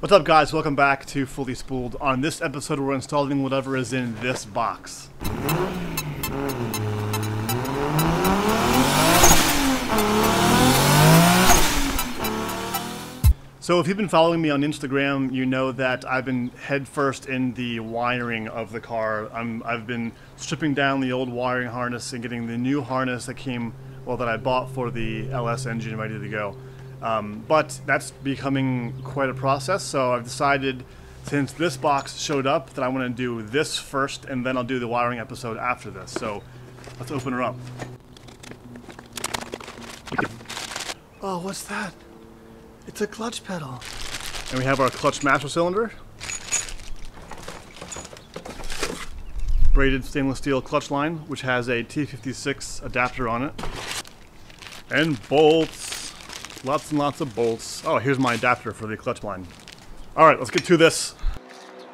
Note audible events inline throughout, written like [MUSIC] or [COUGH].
What's up guys, welcome back to Fully Spooled. On this episode we're installing whatever is in this box. So if you've been following me on Instagram, you know that I've been headfirst in the wiring of the car. I'm, I've been stripping down the old wiring harness and getting the new harness that came, well, that I bought for the LS engine ready to go. Um, but that's becoming quite a process, so I've decided since this box showed up that I want to do this first and then I'll do the wiring episode after this. So let's open her up. Oh, what's that? It's a clutch pedal. And we have our clutch master cylinder. Braided stainless steel clutch line, which has a T56 adapter on it. And bolts. Lots and lots of bolts. Oh, here's my adapter for the clutch line. All right, let's get to this.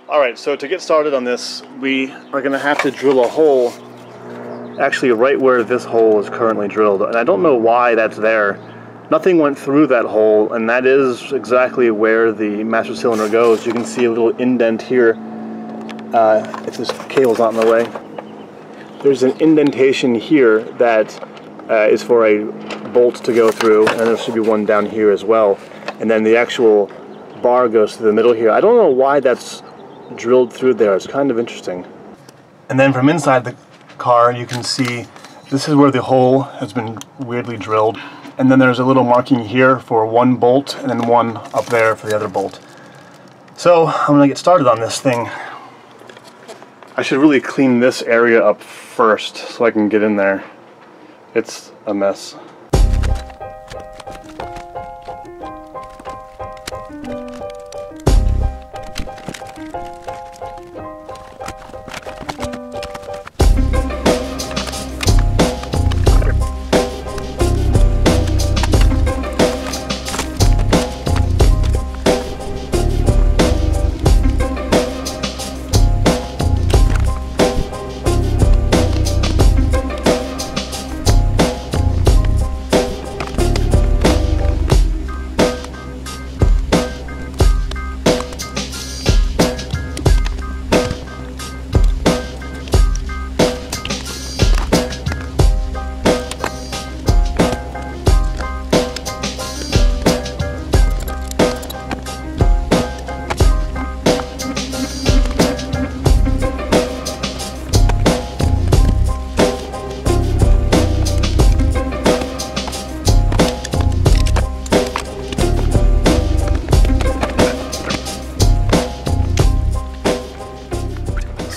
All right, so to get started on this, we are gonna have to drill a hole actually right where this hole is currently drilled. And I don't know why that's there. Nothing went through that hole, and that is exactly where the master cylinder goes. You can see a little indent here, uh, if this cable's not in the way. There's an indentation here that uh, is for a bolt to go through, and there should be one down here as well. And then the actual bar goes through the middle here. I don't know why that's drilled through there. It's kind of interesting. And then from inside the car, you can see this is where the hole has been weirdly drilled and then there's a little marking here for one bolt and then one up there for the other bolt. So I'm gonna get started on this thing. I should really clean this area up first so I can get in there. It's a mess.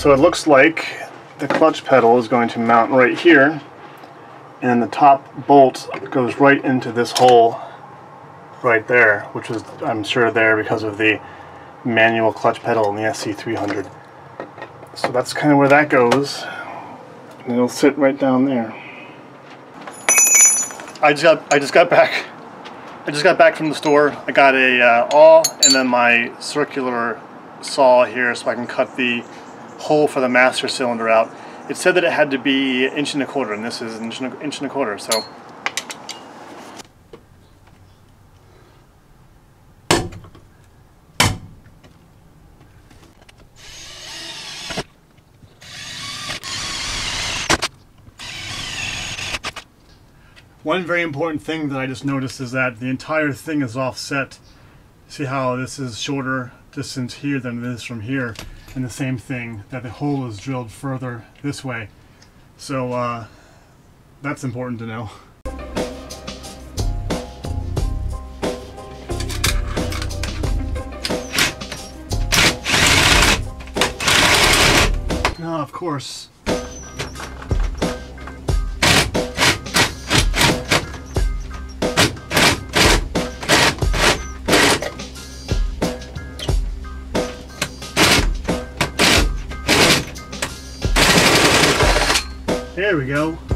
So it looks like the clutch pedal is going to mount right here and the top bolt goes right into this hole right there, which is I'm sure there because of the manual clutch pedal in the SC300. So that's kind of where that goes. And it'll sit right down there. I just got I just got back. I just got back from the store. I got a uh, awl and then my circular saw here so I can cut the hole for the master cylinder out. It said that it had to be inch and a quarter, and this is an inch and a, inch and a quarter, so. One very important thing that I just noticed is that the entire thing is offset. See how this is shorter distance here than it is from here and the same thing that the hole is drilled further this way. So uh, that's important to know. Now of course There we go.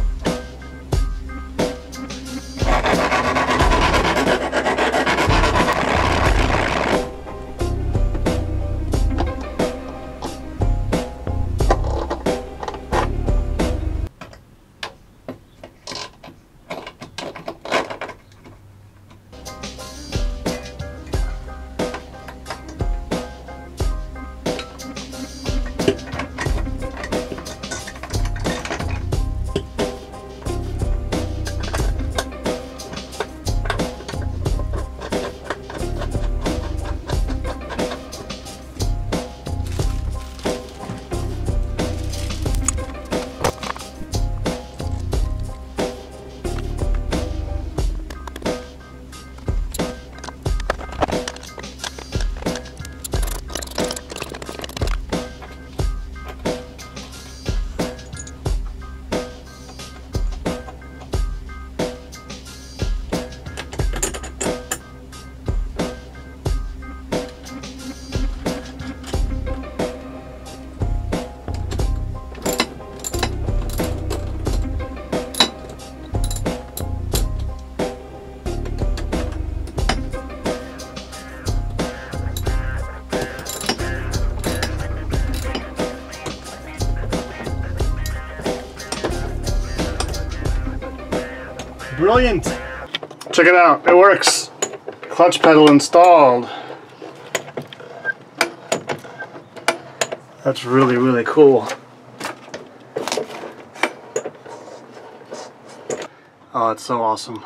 Brilliant. Check it out, it works. Clutch pedal installed. That's really, really cool. Oh, it's so awesome.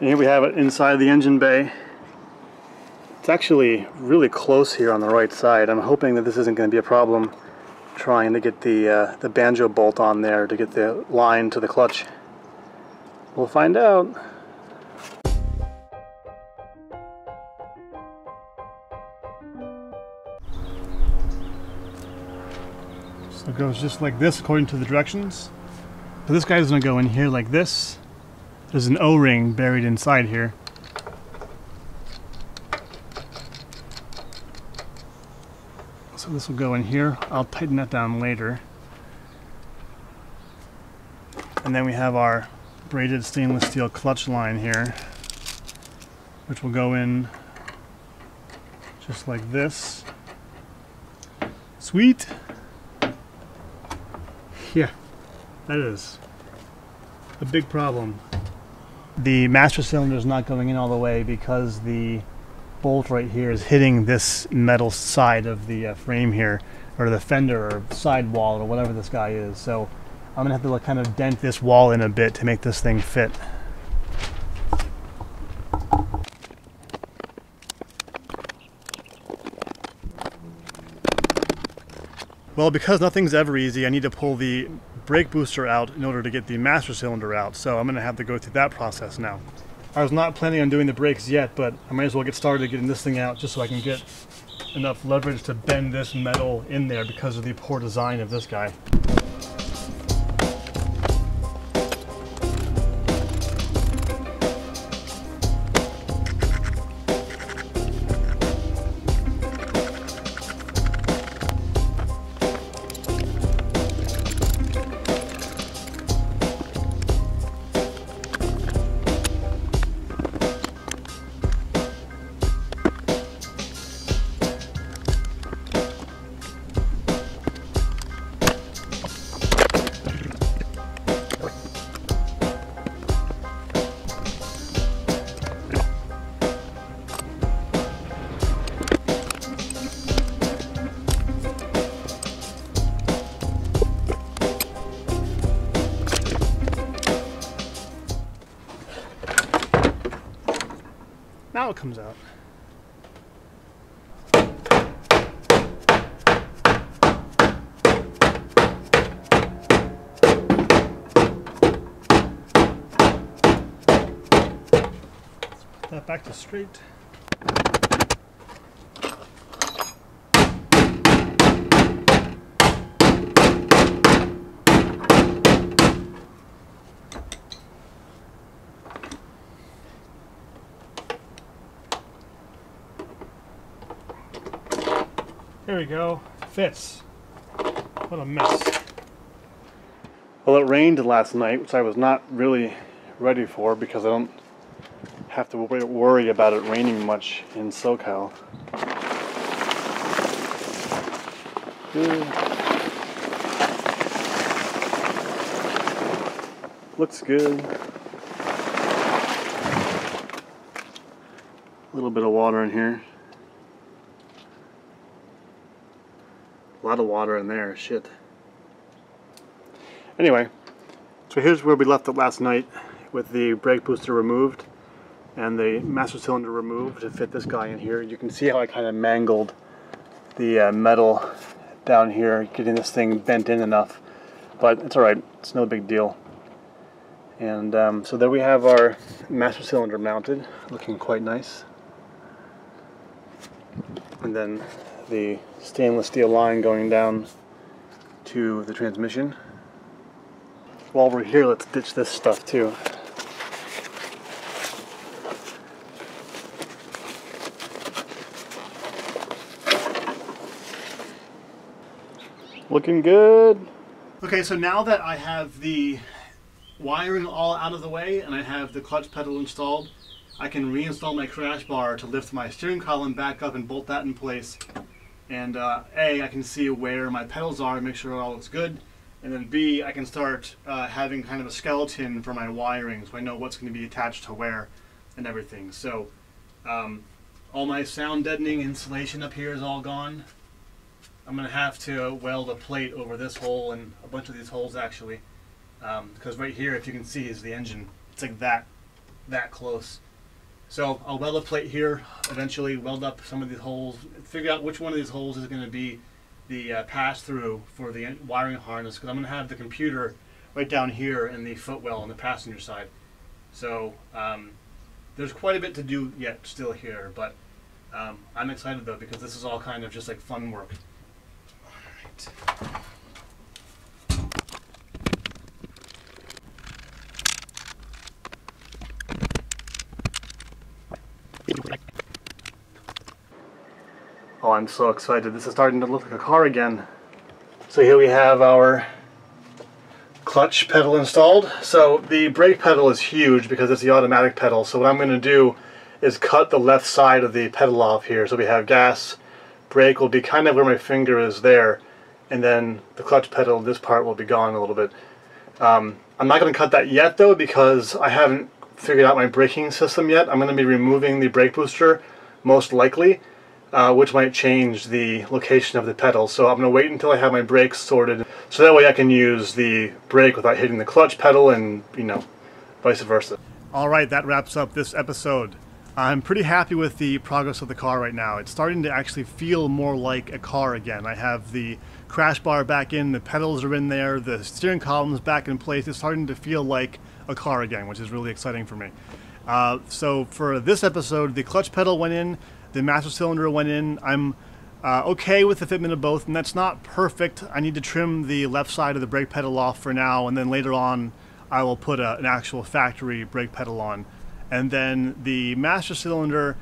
And here we have it inside the engine bay. It's actually really close here on the right side. I'm hoping that this isn't going to be a problem trying to get the, uh, the banjo bolt on there to get the line to the clutch. We'll find out. So it goes just like this according to the directions. So this guy's gonna go in here like this. There's an O-ring buried inside here. So this will go in here. I'll tighten that down later. And then we have our braided stainless steel clutch line here, which will go in just like this. Sweet. Yeah, that is a big problem. The master cylinder is not going in all the way because the bolt right here is hitting this metal side of the uh, frame here, or the fender or side wall or whatever this guy is. So I'm gonna have to like, kind of dent this wall in a bit to make this thing fit. Well, because nothing's ever easy, I need to pull the brake booster out in order to get the master cylinder out, so I'm to have to go through that process now. I was not planning on doing the brakes yet, but I might as well get started getting this thing out just so I can get enough leverage to bend this metal in there because of the poor design of this guy. Now it comes out. Put that back to straight. There we go. Fits. What a mess. Well, it rained last night, which I was not really ready for because I don't have to worry about it raining much in SoCal. Good. Looks good. A little bit of water in here. A lot of water in there, shit. Anyway, so here's where we left it last night with the brake booster removed and the master cylinder removed to fit this guy in here. You can see how I kind of mangled the uh, metal down here, getting this thing bent in enough. But it's alright, it's no big deal. And um, so there we have our master cylinder mounted, looking quite nice. And then the stainless steel line going down to the transmission. While we're here, let's ditch this stuff too. Looking good. Okay, so now that I have the wiring all out of the way and I have the clutch pedal installed, I can reinstall my crash bar to lift my steering column back up and bolt that in place. And uh, A, I can see where my pedals are and make sure it all looks good. And then B, I can start uh, having kind of a skeleton for my wiring so I know what's going to be attached to where and everything. So um, all my sound deadening insulation up here is all gone. I'm going to have to weld a plate over this hole and a bunch of these holes actually. Because um, right here, if you can see, is the engine. It's like that, that close. So I'll weld a plate here, eventually weld up some of these holes, figure out which one of these holes is going to be the uh, pass-through for the wiring harness, because I'm going to have the computer right down here in the footwell on the passenger side. So um, there's quite a bit to do yet still here, but um, I'm excited though because this is all kind of just like fun work. All right. Oh, I'm so excited. This is starting to look like a car again. So here we have our clutch pedal installed. So the brake pedal is huge because it's the automatic pedal. So what I'm going to do is cut the left side of the pedal off here. So we have gas, brake will be kind of where my finger is there, and then the clutch pedal, this part will be gone a little bit. Um, I'm not going to cut that yet though because I haven't figured out my braking system yet. I'm going to be removing the brake booster most likely uh, which might change the location of the pedal. So I'm going to wait until I have my brakes sorted, so that way I can use the brake without hitting the clutch pedal and, you know, vice versa. All right, that wraps up this episode. I'm pretty happy with the progress of the car right now. It's starting to actually feel more like a car again. I have the crash bar back in, the pedals are in there, the steering column's back in place. It's starting to feel like a car again, which is really exciting for me. Uh, so for this episode, the clutch pedal went in, the master cylinder went in. I'm uh, okay with the fitment of both, and that's not perfect. I need to trim the left side of the brake pedal off for now, and then later on I will put a, an actual factory brake pedal on. And then the master cylinder,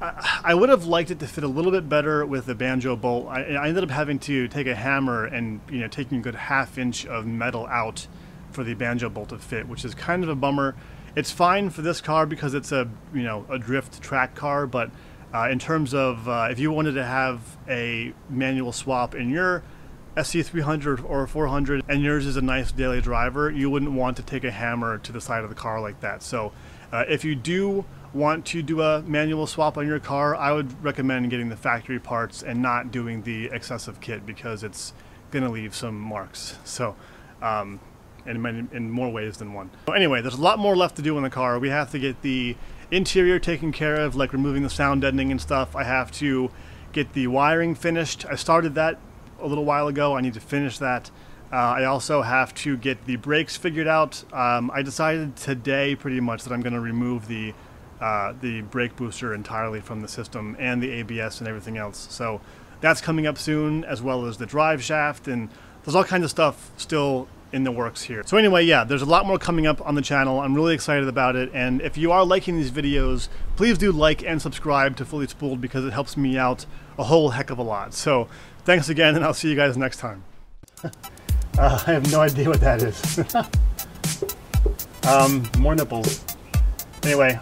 I, I, would have liked it to fit a little bit better with the banjo bolt. I, I ended up having to take a hammer and you know taking a good half inch of metal out for the banjo bolt to fit, which is kind of a bummer. It's fine for this car because it's a you know a drift track car, but uh, in terms of uh, if you wanted to have a manual swap in your SC300 or 400 and yours is a nice daily driver, you wouldn't want to take a hammer to the side of the car like that. So uh, if you do want to do a manual swap on your car, I would recommend getting the factory parts and not doing the Xcessive kit because it's going to leave some marks. So um, in, many, in more ways than one. So anyway, there's a lot more left to do in the car. We have to get the interior taken care of, like removing the sound deadening and stuff. I have to get the wiring finished. I started that a little while ago. I need to finish that. Uh, I also have to get the brakes figured out. Um, I decided today pretty much that I'm going to remove the uh, the brake booster entirely from the system and the ABS and everything else. So that's coming up soon, as well as the drive shaft, and there's all kinds of stuff still in the works here. So anyway, yeah, there's a lot more coming up on the channel. I'm really excited about it. And if you are liking these videos, please do like and subscribe to Fully Spooled because it helps me out a whole heck of a lot. So thanks again, and I'll see you guys next time. [LAUGHS] uh, I have no idea what that is. [LAUGHS] um, more nipples. Anyway.